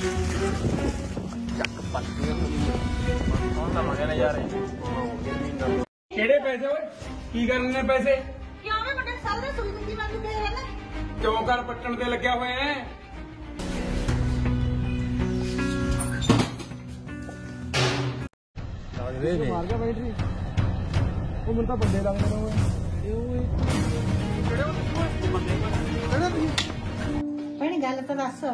ਚੱਕ ਪੱਟੀਆਂ ਕੌਣ ਦਾ ਮਗਰ ਨਜ਼ਾਰੇ ਕਿਹੜੇ ਪੈਸੇ ਓਏ? ਕੀ ਕਰਨੇ ਨੇ ਪੈਸੇ? ਕਿਉਂ ਵੇ ਮੁੰਡੇ? ਸਾਰੇ ਦੇ ਸੂਈ ਮਿੰਦੀ ਮੰਗ ਪਏ ਰਹਿਣਾ ਕਿਉਂ ਕਰ ਪੱਟਣ ਤੇ ਲੱਗਿਆ ਹੋਇਆ ਹੈ? ਮਾਰ ਗਿਆ ਬੈਟਰੀ ਉਹ ਮੈਨੂੰ ਤਾਂ ਬੰਦੇ ਲੱਗਦੇ ਨੇ ਓਏ? ਭੈਣੇ ਗੱਲ ਤਾਂ ਦੱਸ।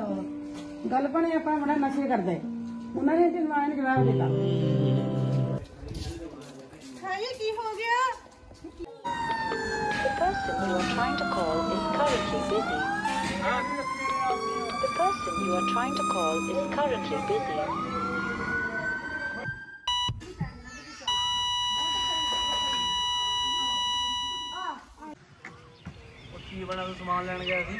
ਗੱਲ ਬਣੀ ਆਪਾਂ ਬੜਾ ਨਸ਼ੇ ਕਰਦੇ ਉਹਨਾਂ ਨੇ ਤੇ ਮਾਇਨ ਜਵਾਬ ਦਿੱਤਾ ਹਾਏ ਕੀ ਹੋ ਗਿਆ The person you are trying to call is currently busy. The person you are trying to call is currently busy. ਕੀ ਬਣਾ ਤੂੰ ਸਮਾਨ ਲੈਣ ਗਿਆ ਸੀ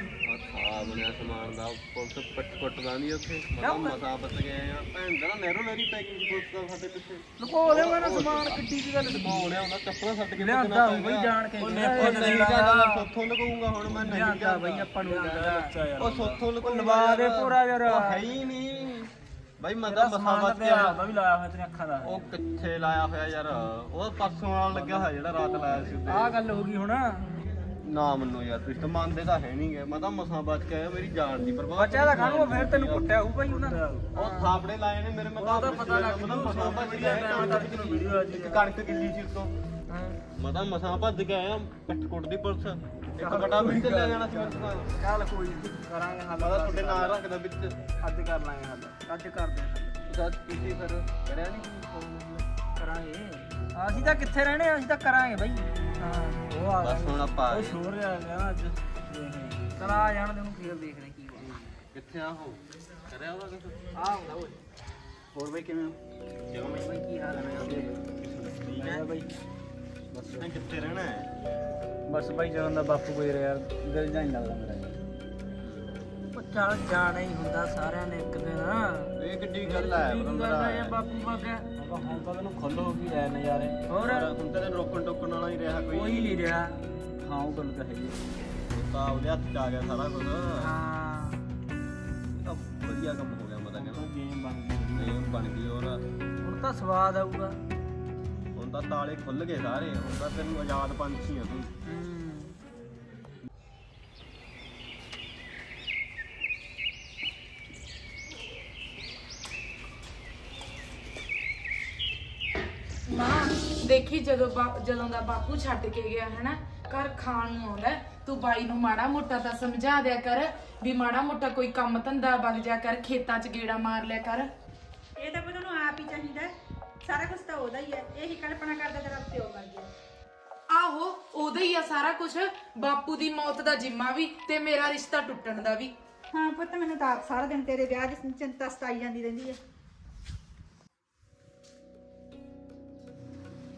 ਬਣਿਆ ਸਮਾਨ ਦਾ ਪੁਲਿਸ ਪੱਟ ਪੱਟਦਾ ਨਹੀਂ ਉੱਥੇ। ਮਤਾ ਮਸਾ ਬਚ ਗਏ ਆ। ਭੈਣ ਦਾ ਨਹਿਰੋ ਨਹਿਰੀ ਪੈਕਿੰਗ ਪੁਲਿਸ ਦਾ ਸਾਡੇ ਪਿੱਛੇ। ਲੁਕੋ ਲੈ ਮੇਰਾ ਸਮਾਨ ਕਿੱਡੀ ਕੀ ਗੱਲ ਹੋਣਿਆ ਹੁੰਦਾ ਚੱਪਲਾਂ ਛੱਡ ਕੇ ਲਿਆਂਦਾ ਬਈ ਜਾਣ ਕੇ ਉਹ ਨਹੀਂ ਜਾਂਦਾ ਸੋਥੋਂ ਲਗਾਉਂਗਾ ਹੁਣ ਮੈਂ ਨਹੀਂ ਲਿਆਂਦਾ ਬਈ ਆਪਾਂ ਨੂੰ ਬੱਚਾ ਯਾਰ। ਉਹ ਸੋਥੋਂ ਲਗਾਉ ਲਵਾ ਦੇ ਪੂਰਾ ਯਾਰ। ਉਹ ਹੈ ਹੀ ਨਹੀਂ ਬਾਈ ਮੈਂ ਤਾਂ ਮਸਾ ਸਮਾਨ ਬਚ ਤੇ ਗਿਆ ਮੈਂ ਵੀ ਲਾਇਆ ਹੋਇਆ ਤੇਰੀਆਂ ਅੱਖਾਂ ਦਾ। ਉਹ ਕਿੱਥੇ ਲਾਇਆ ਹੋਇਆ ਯਾਰ? ਉਹ ਪਰਸੋਂ ਨਾਲ ਲੱਗਿਆ ਹੋਇਆ ਜਿਹੜਾ ਰਾਤ ਲਾਇਆ ਸੀ ਉੱਤੇ। ਆਹ ਗੱਲ ਹੋ ਗਈ ਹੁਣ। ਨਾ ਮੰਨੋ ਯਾਰ ਤੁਸੀਂ ਤਾਂ ਮੰਨਦੇ ਤਾਂ ਹੈ ਨਹੀਂਗੇ ਮੈਂ ਤਾਂ ਮਸਾ ਬਚ ਕੇ ਆਇਆ ਮੇਰੀ ਜਾਨ ਦੀ ਪਰਵਾਹ ਬੱਚਾ ਦਾ ਖਾਣੂ ਫਿਰ ਤੈਨੂੰ ਕੁੱਟਿਆ ਹੋਊ ਭਾਈ ਉਹਨਾਂ ਉਹ ਥਾਪੜੇ ਲਾਏ ਨੇ ਮੇਰੇ ਮੈਂ ਤਾਂ ਪਤਾ ਲੱਗ ਗਿਆ ਮਸਾ ਭੱਜ ਗਿਆ ਤੈਨੂੰ ਵੀਡੀਓ ਆ ਇੱਕ ਕਣਕ ਕਿੱਲੀ ਸੀ ਉਤੋਂ। ਮੈਂ ਤਾਂ ਮਸਾਂ ਭੱਜ ਕੇ ਆਇਆ ਪਿੱਠ ਦੀ ਪੁਲਿਸ। ਇੱਕ ਵੱਡਾ ਵਿੱਚ ਲੈ ਜਾਣਾ ਸੀ ਮੇਰੇ ਤੋਂ ਚੱਲ ਕੋਈ ਨੀ, ਕਰਾਂਗੇ ਹੱਲ ਮੈਂ ਤਾਂ ਤੁਹਾਡੇ ਨਾਂ ਰੱਖਦਾ ਵਿੱਚ। ਅੱਜ ਕਰ ਲਾਂਗੇ ਹੱਲ ਅੱਜ ਕਰਦੇ ਹਾਂ ਹੱਲ। ਕਿਸੇ ਫਿਰ ਕਰਿਆ ਨਹੀਂ ਕਰਾਂਗੇ। ਅਸੀਂ ਤਾਂ ਕਿੱਥੇ ਰਹਿਣੇ ਆ, ਅਸੀਂ ਤਾਂ ਕਰਾਂਗੇ ਬਾਈ। ਹਾਂ ਉਹ ਆ ਬਸ ਹੁਣ ਆਪਾਂ ਆ ਉਹ ਗਏ। ਸ਼ੋਰ ਆ ਗਿਆ ਨਾ ਅੱਜ। ਦੇਖਦੇ ਚਲ ਆ ਜਾਣ ਦੇ ਨੂੰ ਫੇਰ ਦੇਖਦੇ ਕੀ ਬਣਦਾ ਕਿੱਥੇ ਆ ਹੋ ਕਰਿਆ ਉਹਦਾ ਕੁਛ? ਆ ਹੁੰਦਾ ਓਏ ਹੋਰ ਬਾਈ ਕਿਵੇਂ ਹੋ? ਕਿਉਂ ਮੈਂ ਬਾਈ ਕੀ ਹਾਲ ਹੈ ਠੀਕ ਹੈ ਬਾਈ ਬਸ ਮੈਂ ਕਿੱਥੇ ਰਹਿਣਾ ਹੈ? ਬਸ ਬਾਈ ਜਦੋਂ ਦਾ ਬਾਪੂ ਕੋਈ ਯਾਰ ਦਿਲ ਜਾਂ ਲੱਗਦਾ ਮੇਰਾ। ਉਹ ਚੱਲ ਜਾਣਾ ਹੀ ਹੁੰਦਾ ਸਾਰਿਆਂ ਨੇ ਇੱਕ ਦਿਨ। ਇਹ ਕਿੱਡੀ ਗੱਲ ਹੈ ਬੰਦਾ ਇਹ ਬਾਪੂ ਬਾਗਾ ਹੁਣ ਤਾਂ ਤੈਨੂੰ ਖੁੱਲੋ ਕੀ ਰਹਿ ਨਜ਼ਾਰੇ। ਹੋਰ? ਹੁਣ ਤਾਂ ਤੈਨੂੰ ਰੋਕਣ ਟੋਕਣ ਵਾਲਾ ਹੀ ਰਿਹਾ ਕੋਈ। ਕੋਈ ਨਹੀਂ ਰਿਹਾ। ਹਾਂ ਉਹ ਗੱਲ ਤਾਂ ਹੈਗੀ ਤਾਂ ਉਹਦੇ ਹੱਥ 'ਚ ਆ ਗਿਆ ਸਾਰਾ ਕੁਝ ਹਾਂ। ਤਾਂ ਵਧੀਆ ਕੰਮ ਹੋ ਗਿਆ ਮੈਂ ਤਾਂ ਕਹਿੰਦਾ ਗੇਮ ਬਣ ਗਈ। ਨਹੀਂ ਬਣ ਗਈ ਔਰ ਹੁਣ ਤਾਂ ਸਵਾਦ ਆਊਗਾ। ਹੁਣ ਤਾਂ ਤਾਲੇ ਖੁੱਲ ਗਏ ਸਾਰੇ। ਹੁਣ ਤਾਂ ਤੈਨੂੰ ਆਜ਼ਾਦ ਪੰਛੀ ਆ ਤੂੰ ਮਾਂ ਦੇਖੀ ਜਦੋਂ ਬਾ- ਜਦੋਂ ਦਾ ਬਾਪੂ ਛੱਡ ਕੇ ਗਿਆ ਹਨਾ? ਘਰ ਖਾਣ ਨੂੰ ਆਉਂਦਾ ਹੈ, ਤੂੰ ਬਾਈ ਨੂੰ ਮਾੜਾ ਮੋਟਾ ਤਾਂ ਸਮਝਾ ਦਿਆ ਕਰ ਵੀ ਮਾੜਾ ਮੋਟਾ ਕੋਈ ਕੰਮ ਧੰਦਾ ਵਗ ਜਾ ਕਰ ਖੇਤਾਂ 'ਚ ਗੇੜਾ ਮਾਰ ਲਿਆ ਕਰ। ਇਹ ਤਾਂ ਪਤਾ ਨੂੰ ਆਪ ਹੀ ਚਾਹੀਦਾ ਹੈ। ਸਾਰਾ ਕੁਝ ਤਾਂ ਉਹਦਾ ਹੀ ਹੈ। ਇਹੀ ਕਲਪਨਾ ਕਰਦਾ ਤੇਰਾ ਪਿਓ ਕਰ ਗਿਆ ਆਹੋ ਉਹਦਾ ਹੀ ਆ ਸਾਰਾ ਕੁਝ ਬਾਪੂ ਦੀ ਮੌਤ ਦਾ ਜਿੰਮਾ ਵੀ ਤੇ ਮੇਰਾ ਰਿਸ਼ਤਾ ਟੁੱਟਣ ਦਾ ਵੀ। ਹਾਂ ਪੁੱਤ ਮੈਨੂੰ ਤਾਂ ਆਪ ਸਾਰਾ ਦਿਨ ਤੇਰੇ ਵਿਆਹ ਦੀ ਚਿੰਤਾ ਸਤਾਈ ਜਾਂਦੀ ਰਹਿੰਦੀ ਹੈ।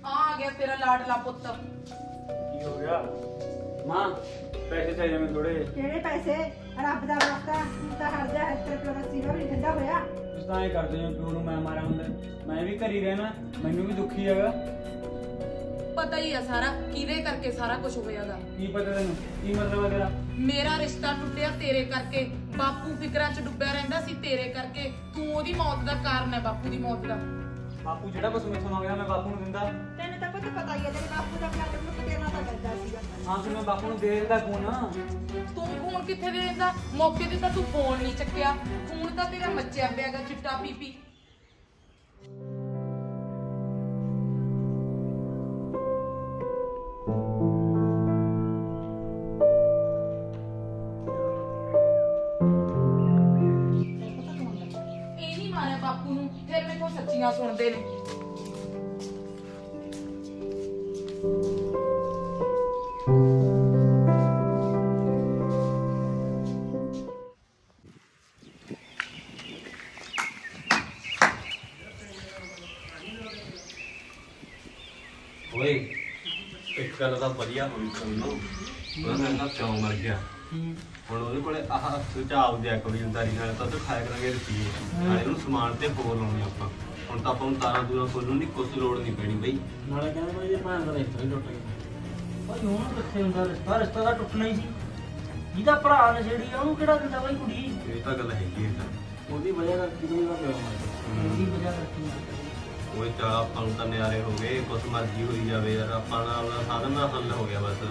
ਆ ਆ ਗਿਆ ਤੇਰਾ ਲਾਡਲਾ ਪੁੱਤ। ਕੀ ਹੋ ਗਿਆ? ਮਾਂ ਪੈਸੇ ਚਾਹੀਦੇ ਮੈਨੂੰ ਥੋੜੇ ਕਿਹੜੇ ਪੈਸੇ? ਰੱਬ ਦਾ ਵਾਸਤਾ ਤੂੰ ਤਾਂ ਹਰ ਜਾ ਤੇਰੇ ਪਿਓ ਦਾ ਸੀਨਾ ਵੀ ਠੰਡਾ ਹੋਇਆ। ਤੁਸੀਂ ਤਾਂ ਐ ਕਰਦੇ ਹੋ ਪਿਓ ਨੂੰ ਮੈਂ ਮਾਰਿਆ ਹੁੰਦਾ। ਮੈਂ ਵੀ ਘਰੀ ਰਹਿਣਾ ਮੈਨੂੰ ਵੀ ਦੁੱਖੀ ਹੈਗਾ। ਪਤਾ ਹੀ ਆ ਸਾਰਾ ਕਿਹਦੇ ਕਰਕੇ ਸਾਰਾ ਕੁਝ ਹੋਇਆਗਾ ਕੀ ਪਤਾ ਤੈਨੂੰ? ਕੀ ਮਤਲਬ ਹੈ ਤੇਰਾ? ਮੇਰਾ ਰਿਸ਼ਤਾ ਟੁੱਟਿਆ ਤੇਰੇ ਕਰਕੇ ਬਾਪੂ ਫਿਕਰਾਂ 'ਚ ਡੁੱਬਿਆ ਰਹਿੰਦਾ ਸੀ ਤੇਰੇ ਕਰਕੇ। ਤੂੰ ਉਹਦੀ ਮੌਤ ਦਾ ਕਾਰਨ ਹੈ ਬਾਪੂ ਦੀ ਮੌਤ ਦਾ। ਬਾਪੂ ਜਿਹੜਾ ਕੁਛ ਮੈਥੋਂ ਮੰਗਦਾ ਮੈਂ ਬਾਪੂ ਨੂੰ ਦਿੰਦਾ। ਤੈਨੂੰ ਤਾਂ ਪੁੱਤ ਪਤਾ ਹੀ ਹੈ ਤੇਰੇ ਬਾਪੂ ਦਾ ਪਿਆਰ ਨੂੰ ਤੇਰੇ ਨਾਲ ਤਾਂ ਕਰਦਾ ਸੀਗਾ। ਹਾਂ ਤੇ ਮੈਂ ਬਾਪੂ ਨੂੰ ਦੇ ਦਿੰਦਾ ਫੋਨ। ਤੂੰ ਫੋਨ ਕਿੱਥੇ ਦੇ ਦਿੰਦਾ? ਮੌਕੇ ਤੇ ਤਾਂ ਤੂੰ ਫੋਨ ਨਹੀਂ ਚੱਕਿਆ। ਫੋਨ ਤਾਂ ਤੇਰਾ ਮੱਚਿਆ ਪਿਆਗਾ ਚਿੱਟਾ ਪੀਪੀ ਸੱਚੀਆਂ ਨੇ। ਓਏ, ਇੱਕ ਗੱਲ ਤਾਂ ਵਧੀਆ ਹੋਈ ਤੁਹਾਨੂੰ ਉਹਨਾਂ ਦਾ ਕਿਉਂ ਮਰ ਗਿਆ। ਹੁਣ ਉਹਦੇ ਕੋਲੇ ਆਹ ਸੁਝਾਅ ਦਿਆ ਕਬੀਲਦਾਰੀ ਨਾਲ, ਤਾਂ ਉਹ ਖਾਇਆ ਕਰਾਂਗੇ ਰੁਪਈਏ। ਨਾਲੇ ਉਹਨੂੰ ਸਮਾਨ ਤੇ ਹੋਰ ਲਾਉਣੇ ਆਪਾਂ। ਹੁਣ ਤਾਂ ਆਪਾਂ ਨੂੰ ਤਾਰਾਂ ਦੂਰਾਂ ਖੋਲਣ ਦੀ ਕੁਛ ਲੋੜ ਨਹੀਂ ਪੈਣੀ ਬਈ। ਨਾਲੇ ਕਹਿੰਦਾ ਬਈ ਇਹ ਭਾਂ ਦਾ ਰਿਸ਼ਤਾ ਹੀ ਟੁੱਟ ਗਿਆ ਭਾਈ ਹੁਣ ਕਿੱਥੇ ਹੁੰਦਾ ਰਿਸ਼ਤਾ? ਰਿਸ਼ਤਾ ਤਾਂ ਟੁੱਟਣਾ ਹੀ ਸੀ। ਜਿਹਦਾ ਭਰਾ ਨਸ਼ੇੜੀ ਆ ਉਹਨੂੰ ਕਿਹੜਾ ਦਿੰਦਾ ਬਾਈ ਕੁੜੀ? ਇਹ ਤਾਂ ਗੱਲ ਹੈਗੀ ਹੈ। ਉਹਦੀ ਵਜ੍ਹਾ ਕਰਕੇ ਵੀ ਪਿਓ ਮਰ ਗਿਆ। ਉਹਦੀ ਵਜ੍ਹਾ ਕਰਕੇ ਓਏ ਚਾ ਆਪਾਂ ਨੂੰ ਤਾਂ ਨਿਆਰੇ ਹੋ ਗਏ। ਕੁਛ ਮਰਜ਼ੀ ਹੋਈ ਜਾਵੇ ਯਾਰ ਆਪਾਂ ਨਾਲ ਸਾਧਨ ਦਾ ਹੱਲ ਹੋ ਗਿਆ ਬਸ।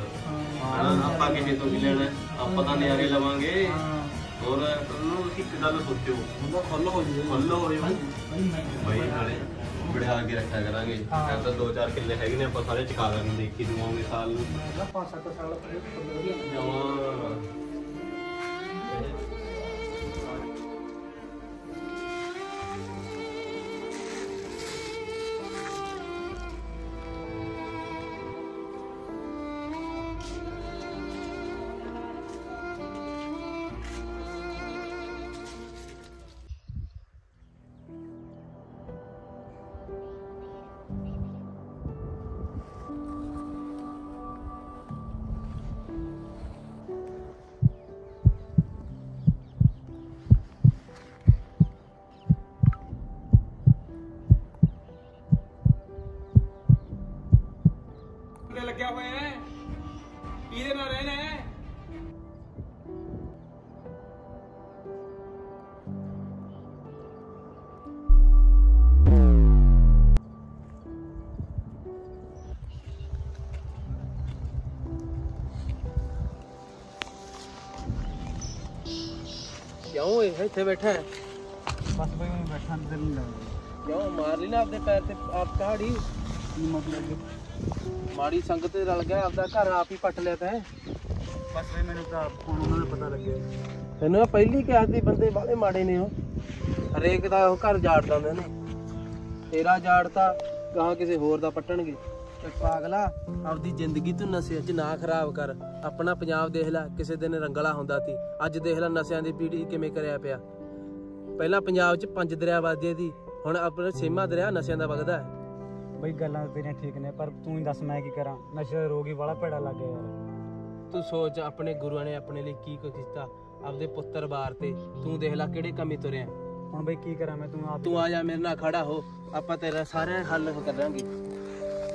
ਆਪਾਂ ਕਿਸੇ ਤੋਂ ਕੀ ਲੈਣਾ? ਆਪਾਂ ਤਾਂ ਨਿਆਰੇ ਲਵਾਂਗੇ। ਹੋਰ ਉਹਨੂੰ ਤੁਸੀਂ ਇੱਕ ਗੱਲ ਸੋਚੋ ਉਹਦਾ ਖੁੱਲ ਹੋ ਜੂਗਾ ਖੁੱਲ ਹੋ ਜਾਊ ਭਾਈ ਮੈਂ ਬਈ ਨਾਲੇ ਬੜਿਆ ਕੇ ਰੱਖਿਆ ਕਰਾਂਗੇ। ਐ ਤਾਂ ਦੋ ਚਾਰ ਕਿੱਲੇ ਹੈਗੇ ਨੇ ਆਪਾਂ ਸਾਰੇ ਚਕਾ ਦਾਂਗੇ ਦੇਖੀ ਦਵਾਂਗੇ ਸਾਲ ਨੂੰ। ਮੈਂ ਪੰਜ ਸੱਤ ਸਾਲ ਪਹਿਲੇ ਖੁੱਲ ਵਧੀਆ ਜਮਾਂ ਕਿਹਦੇ ਨਾਲ ਰਹਿਣਾ ਹੈ? ਕਿਉਂ ਇਹ ਇੱਥੇ ਬੈਠਾ ਹੈ? ਬਸ ਭਾਈ ਮੈਂ ਬੈਠਾ ਅੰਦਰ ਨਹੀਂ ਲੱਗਦਾ। ਕਿਉਂ? ਮਾਰ ਲਈ ਨਾ ਆਪਦੇ ਪੈਰ ਤੇ ਆਪ ਕਾੜੀ ਮਤਲਬ ਮਾੜੀ ਸੰਗਤ ਤੇ ਰਲ ਗਿਆ ਆਪਦਾ ਘਰ ਆਪ ਹੀ ਪੱਟ ਲਿਆ ਤੈਂ ਬਸ ਭਾਈ ਮੈਨੂੰ ਤਾਂ ਹੁਣ ਉਹਨਾਂ ਨੂੰ ਪਤਾ ਲੱਗਿਆ ਤੈਨੂੰ ਮੈਂ ਪਹਿਲੀ ਕਿਹਾ ਸੀ ਬੰਦੇ ਬਾਲੇ ਮਾੜੇ ਨੇ ਉਹ। ਹਰੇਕ ਦਾ ਉਹ ਘਰ ਜਾੜ ਦਿੰਦੇ ਨੇ। ਤੇਰਾ ਜਾੜਤਾ ਗਾਂ ਕਿਸੇ ਹੋਰ ਦਾ ਪੱਟਣਗੇ। ਤੇ ਪਾਗਲਾ ਆਪਦੀ ਜ਼ਿੰਦਗੀ ਤੂੰ ਨਸ਼ੇ 'ਚ ਨਾ ਖਰਾਬ ਕਰ। ਆਪਣਾ ਪੰਜਾਬ ਦੇਖ ਲੈ ਕਿਸੇ ਦਿਨ ਰੰਗਲਾ ਹੁੰਦਾ ਸੀ। ਅੱਜ ਦੇਖ ਲੈ ਨਸ਼ਿਆਂ ਦੀ ਪੀੜੀ ਕਿਵੇਂ ਕਰਿਆ ਪਿਆ। ਪਹਿਲਾਂ ਪੰਜਾਬ 'ਚ ਪੰਜ ਦਰਿਆ ਵਗਦੇ ਸੀ ਹੁਣ ਆਪਣਾ ਛੇਵਾਂ ਦਰਿਆ ਨਸ਼ਿਆਂ ਦਾ ਵਗਦਾ ਹੈ। ਬਈ ਗੱਲਾਂ ਤੇਰੀਆਂ ਠੀਕ ਨੇ ਪਰ ਤੂੰ ਹੀ ਦੱਸ ਮੈਂ ਕੀ ਕਰਾਂ? ਨਸ਼ੇ ਰੋਗ ਹੀ ਵਾਲਾ ਭੈੜਾ ਲੱਗ ਗਿਆ ਯਾਰ। ਤੂੰ ਸੋਚ ਆਪਣੇ ਗੁਰੂਆਂ ਨੇ ਆਪਣੇ ਲਈ ਕੀ ਕੁਝ ਕੀਤਾ ਆਪਦੇ ਪੁੱਤਰ ਬਾਰ ਤੇ ਤੂੰ ਦੇਖ ਲੈ ਕਿਹੜੇ ਕੰਮੀ ਤੁਰਿਆ। ਹੁਣ ਬਈ ਕੀ ਕਰਾਂ ਮੈਂ ਤੂੰ ਆਪ ਤੂੰ ਆ ਜਾ ਮੇਰੇ ਨਾਲ ਖੜਾ ਹੋ। ਆਪਾਂ ਤੇਰਾ ਸਾਰਾ ਹੱਲ ਕਰਾਂਗੇ।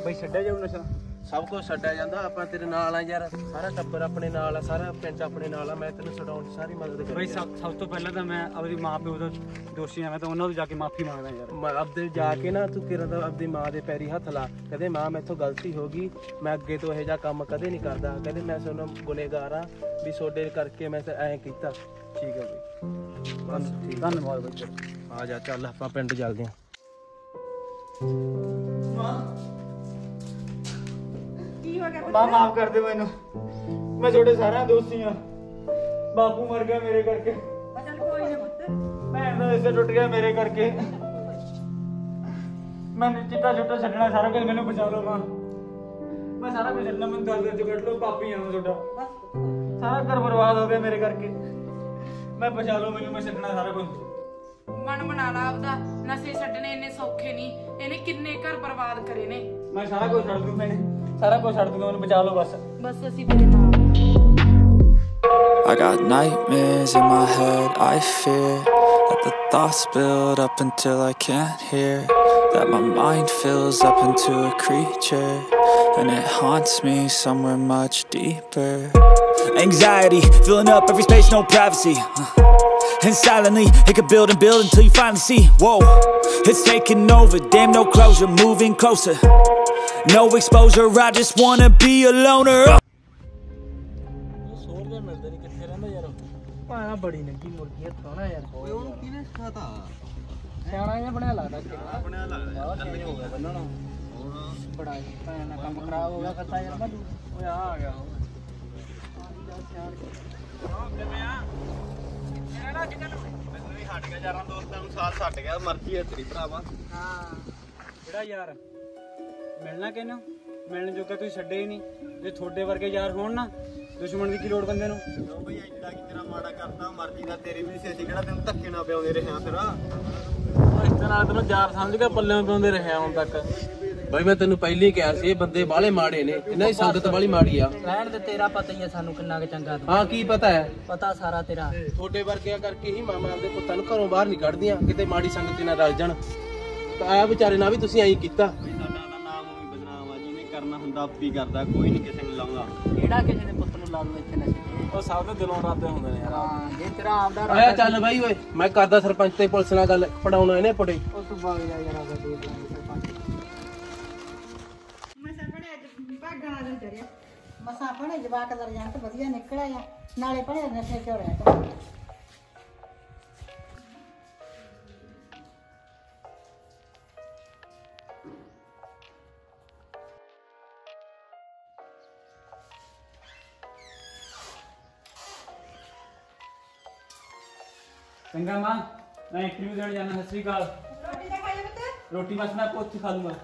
ਬਈ ਛੱਡਿਆ ਜਾਊ ਨਸ਼ਾ? ਸਭ ਕੁਝ ਛੱਡਿਆ ਜਾਂਦਾ ਆਪਾਂ ਤੇਰੇ ਨਾਲ ਆ ਯਾਰ ਸਾਰਾ ਟੱਬਰ ਆਪਣੇ ਨਾਲ ਆ ਸਾਰਾ ਪਿੰਡ ਆਪਣੇ ਨਾਲ ਆ ਮੈਂ ਤੈਨੂੰ ਛਡਾਉਣ 'ਚ ਸਾਰੀ ਮਦਦ ਬਈ ਕਰਾਂਗਾ ਸਭ ਸਭ ਤੋਂ ਪਹਿਲਾਂ ਤਾਂ ਮੈਂ ਆਪਣੀ ਮਾਂ ਪਿਓ ਦਾ ਦੋਸ਼ੀ ਆ ਮੈਂ ਤਾਂ ਉਹਨਾਂ ਤੋਂ ਜਾ ਕੇ ਮਾਫੀ ਮੰਗਦਾ ਯਾਰ। ਮੈਂ ਆਪਦੇ ਜਾ ਕੇ ਨਾ ਤੂੰ ਕਿਰਨ ਦਾ ਆਪਦੀ ਮਾਂ ਦੇ ਪੈਰੀ ਹੱਥ ਲਾ ਕਹਦੇ ਮਾਂ ਮੈਥੋਂ ਗਲਤੀ ਹੋ ਗਈ ਮੈਂ ਅੱਗੇ ਤੋਂ ਇਹੋ ਜਿਹਾ ਕੰਮ ਕਦੇ ਨਹੀਂ ਕਰਦਾ ਕਹਿੰਦੇ ਮੈਂ ਸੋਨੂੰ ਗੁਨੇਗਾਰ ਆ ਵੀ ਸੋਡੇ ਕਰਕੇ ਮੈਂ ਤੇ ਐਂ ਕੀਤਾ। ਠੀਕ ਹੈ ਬਈ। ਬਸ ਠੀਕ। ਧੰਨਵਾਦ ਬਈ। ਆ ਜਾ ਚੱਲ ਆਪਾਂ ਪਿੰਡ ਚੱਲਦੇ ਆਂ ਕੀ ਹੋ ਗਿਆ ਮਾਂ ਮਾਫ ਕਰ ਦੇ ਮੈਨੂੰ। ਮੈਂ ਤੁਹਾਡੇ ਸਾਰਿਆਂ ਦੋਸਤੀ ਆ ਬਾਪੂ ਮਰ ਗਿਆ ਮੇਰੇ ਕਰਕੇ। ਚੱਲ ਕੋਈ ਨਾ ਪੁੱਤ। ਭੈਣ ਦਾ ਰਿਸ਼ਤਾ ਟੁੱਟ ਗਿਆ ਮੇਰੇ ਕਰਕੇ। ਮੈਂ ਚਿੱਟਾ ਚੁੱਟਾ ਛੱਡਣਾ ਸਾਰਾ ਕੁਝ ਮੈਨੂੰ ਬਚਾ ਲਓ ਮਾਂ। ਮੈਂ ਸਾਰਾ ਕੁਝ ਛੱਡਣਾ ਮੈਨੂੰ ਦਰਦ ਚ ਕੱਢ ਲਓ ਪਾਪੀ ਆ ਮੈਂ ਤੁਹਾਡਾ। ਸਾਰਾ ਘਰ ਬਰਬਾਦ ਹੋ ਗਿਆ ਮੇਰੇ ਕਰਕੇ। ਮੈਂ ਬਚਾ ਲਓ ਮੈਨੂੰ ਮੈਂ ਛੱਡਣਾ ਸਾਰਾ ਕੁਝ। ਮਨ ਬਣਾ ਲਾ ਆਪਦਾ। ਨਸ਼ੇ ਛੱਡਣੇ ਇੰਨੇ ਸੌਖੇ ਨਹੀਂ। ਇਹਨੇ ਕਿੰਨੇ ਘਰ ਬਰਬਾਦ ਕਰੇ ਨੇ। ਮੈਂ ਸਾਰਾ ਕੁਝ ਛੱਡ ਦੂੰ ਭੈਣੇ। ਸਾਰਾ ਕੁਝ ਛੱਡ ਦੂੰਗਾ ਮੈਨੂੰ ਬਚਾ ਲਓ ਬਸ ਬਸ ਅਸੀਂ ਤੇਰੇ ਨਾਲ I got nightmares in my head, I fear That the thoughts build up until I can't hear That my mind fills up into a creature And it haunts me somewhere much deeper Anxiety, filling up every space, no privacy uh. And silently, it could build and build until you finally see Whoa, it's taking over, damn no closure, moving closer No exposure, I just wanna be a loner. ਯਾਰ। ਭਾਣਾ ਬੜੀ ਨੰਗੀ ਮੁਰਗੀ ਹੱਥੋਂ ਨਾ ਯਾਰ ਓਏ ਉਹਨੂੰ ਕਿਹਨੇ ਸਿਖਾਤਾ? ਸਿਆਣਾ ਜਿਹਾ ਬਣਿਆ ਲੱਗਦਾ ਕਿ ਬਣਿਆ ਲੱਗਦਾ। ਬਹੁਤ ਚੇਂਜ ਹੋ ਗਿਆ ਬੰਨਣਾ। ਬੜਾ ਹੀ ਭੈਣਾ ਕੰਮ ਖਰਾਬ ਹੋ ਗਿਆ ਕਰਤਾ ਯਾਰ ਮੈਂ ਓਏ ਆ ਆ ਗਿਆ ਮੈਨੂੰ ਵੀ ਹਟ ਗਿਆ ਯਾਰਾਂ ਦੋਸਤਾਂ ਨੂੰ ਸਾਥ ਛੱਡ ਗਿਆ ਮਰਜ਼ੀ ਹੈ ਤੇਰੀ ਭਰਾਵਾ। ਜਿਹੜਾ ਯਾਰ? ਮਿਲਣਾ ਕਿਹਨੂੰ ਮਿਲਣ ਜੋਗਾ ਤੁਸੀਂ ਛੱਡੇ ਹੀ ਨਹੀਂ। ਜੇ ਤੁਹਾਡੇ ਵਰਗੇ ਯਾਰ ਹੋਣ ਨਾ ਦੁਸ਼ਮਣ ਦੀ ਕੀ ਲੋੜ ਬੰਦੇ ਨੂੰ? ਲੋ ਬਈ ਐਡਾ ਕੀ ਤੇਰਾ ਮਾੜਾ ਕਰਤਾ। ਮਰਜ਼ੀ ਦਾ ਤੇਰੀ ਵੀ ਸੀ ਅਸੀਂ ਕਿਹੜਾ ਤੈਨੂੰ ਧੱਕੇ ਨਾਲ ਪਿਆਉਂਦੇ ਰਹੇ ਆ ਫਿਰ। ਇਸ ਤਰ੍ਹਾਂ ਤੈਨੂੰ ਯਾਰ ਸਮਝ ਕੇ ਪੱਲੇ ਪਾਉਂਦੇ ਰਹੇ ਹੁਣ ਤੱਕ। ਬਾਈ ਮੈਂ ਤੈਨੂੰ ਪਹਿਲਾਂ ਹੀ ਕਿਹਾ ਸੀ ਇਹ ਬੰਦੇ ਬਾਲੇ ਮਾੜੇ ਨੇ। ਇਹਨਾਂ ਦੀ ਸੰਗਤ ਬਾਲੀ ਮਾੜੀ ਆ। ਰਹਿਣ ਦੇ ਤੇਰਾ ਪਤਾ ਹੀ ਹੈ ਸਾਨੂੰ ਕਿੰਨਾ ਕੁ ਚੰਗਾ ਤੂੰ। ਹਾਂ ਕੀ ਪਤਾ ਹੈ? ਪਤਾ ਸਾਰਾ ਤੇਰਾ। ਤੁਹਾਡੇ ਵਰਗਿਆਂ ਕਰਕੇ ਹੀ ਮਾਮਾ ਆਪਦੇ ਪੁੱਤਾਂ ਨੂੰ ਘਰੋਂ ਬਾਹਰ ਨਹੀਂ ਕੱਢਦੀਆਂ। ਕਿਤੇ ਮਾੜੀ ਸੰਗਤ 'ਚ ਨਾ ਰਲ ਜਾਣ। ਤਾਂ ਆ ਵਿਚਾਰੇ ਨਾਲ ਵੀ ਤੁਸੀਂ ਐਂ ਕੀਤਾ। ਕਰਨਾ ਹੁੰਦਾ ਆਪੀ ਕਰਦਾ ਕੋਈ ਨਹੀਂ ਕਿਸੇ ਨੂੰ ਲਾਉਂਦਾ। ਕਿਹੜਾ ਕਿਸੇ ਦੇ ਪੁੱਤ ਨੂੰ ਲਾ ਦੂ ਇੱਥੇ ਨਸ਼ੇ ਤੇ? ਉਹ ਸਭ ਦੇ ਦਿਲੋਂ ਰਾਤੇ ਹੁੰਦੇ ਨੇ ਯਾਰ। ਹਾਂ ਜੇ ਤੇਰਾ ਆਪਦਾ ਆਇਆ ਚੱਲ ਬਾਈ ਓਏ ਮੈਂ ਕਰਦਾ ਸਰਪੰਚ ਤੇ ਪੁਲਿਸ ਨਾਲ ਗੱਲ ਪੜਾਉਣਾ ਇਹਨੇ ਪੜੇ। ਉਹ ਤੂੰ ਬਾਗ ਜਾ ਯਾਰ ਆਪਦਾ ਦੇਖ ਲਾਂਗੇ ਸਰਪੰਚ। ਮੈਂ ਸਰਪਣੇ ਅੱਜ ਭਾਗਾਂ ਨਾਲ ਚੜਿਆ। ਮਸਾਂ ਪਣੇ ਜਵਾਕ ਦਾ ਰਿਜ਼ਲਟ ਵਧੀਆ ਨਿਕਲਿਆ ਆ। ਨਾਲੇ ਪਣੇ ਨਸ਼ੇ ਚ ਚੰਗਾ ਮਾਂ ਮੈਂ ਇੰਟਰਵਿਊ ਦੇਣ ਜਾਣਾ ਸਤਿ ਸ੍ਰੀ ਅਕਾਲ। ਰੋਟੀ ਦਾ ਖਾਇਆ ਬੱਤੇ ਰੋਟੀ ਬਸ ਮੈਂ ਉੱਥੇ ਖਾ ਲੂੰਗਾ।